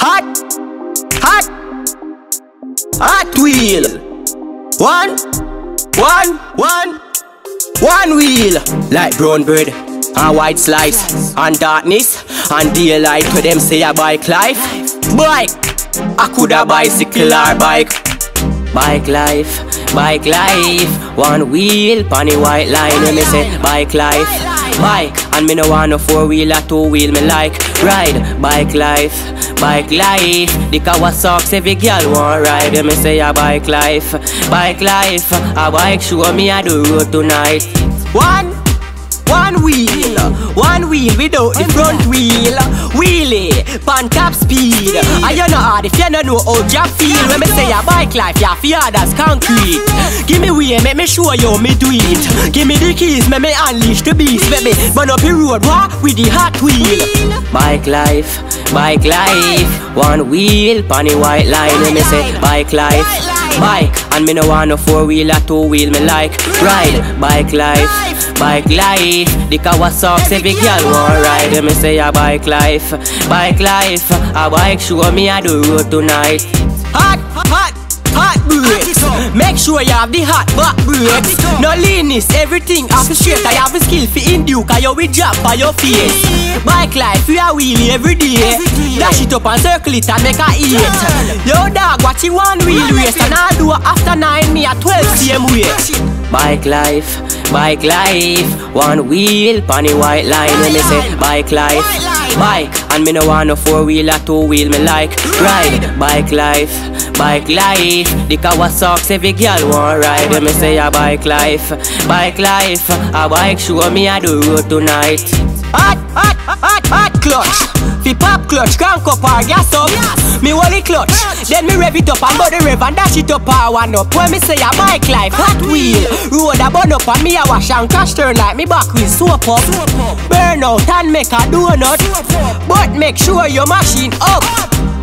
Hot, hot, hot wheel. One, one, one, one wheel. Like brown bread and white slice and darkness and daylight. To them say a bike life. Bike. I coulda bicycle or bike. Bike life, bike life. One wheel, pony white line. When me say bike life, bike. And me no want no four wheel or two wheel. Me like ride bike life, bike life. The Kawasaki's every girl want ride. When me say a bike life, bike life. A bike show me a do road tonight. One. One wheel, one wheel without the front wheel. Wheelie, pan top speed. And you know hard if you don't know how you feel. When me say a bike life, you feel that's concrete. Give me way, make me show you me do it. Give me the keys, make me unleash the beast. Make me burn up the road, what? With the hot wheel. Bike life, bike life. One wheel, pony white line. When me say bike life, bike. And me no want no four wheel or two wheel. Me like ride bike life. Bike life, the Kawasaki's every girl want ride. Me say a bike life, bike life, a bike show me a do road tonight. Hot, hot, hot brakes. Make sure you have the hot back brakes. No leanness, everything off the straight. I have a skill for induce, cause you will drop by your face. Bike life, we are wheelie every day. Dash it up and circle it and make a eight. Yo dog, watch it one wheel race, and I'll do it after nine, me at 12 same way. Bike life, bike life, one wheel, pony white line. When me say bike life, bike, and me no want no four wheel or two wheel. Me like ride bike life, bike life. The Kawasaki's every girl want ride. When me say a bike life, bike life, a bike show me a do road tonight. Hot, hot, hot, hot clutch. Fi pop clutch, crank up or gas up. Me hold it clutch, then me rev it up and go the rev and dash it up or one up. When me say a bike life, hot wheel, road a burn up and me a wash and crash turn like me back with soap up. Burn out and make a donut, but make sure your machine up.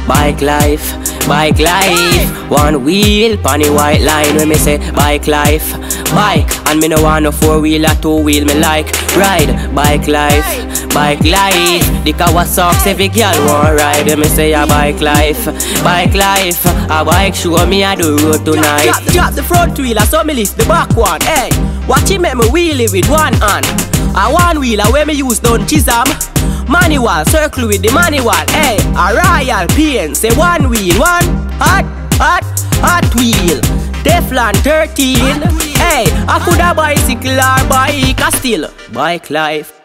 Bike life, bike life, one wheel, pony white line. When me say bike life, bike, and me no want no four wheel or two wheel. Me like ride bike life, bike life. The Kawasaki's every girl want ride. Me say a bike life, bike life, a bike show me a do road tonight. Drop, drop the front wheel, I saw me list the back one. Hey, watch it make me wheelie with one hand. A one wheel, I way me use done chisel. Manual, circle with the manual. Hey, a Royal Payne, say one wheel, one hot, hot, hot wheel. Teflon 13. Hey, I coulda bicycle or bike, I still bike life.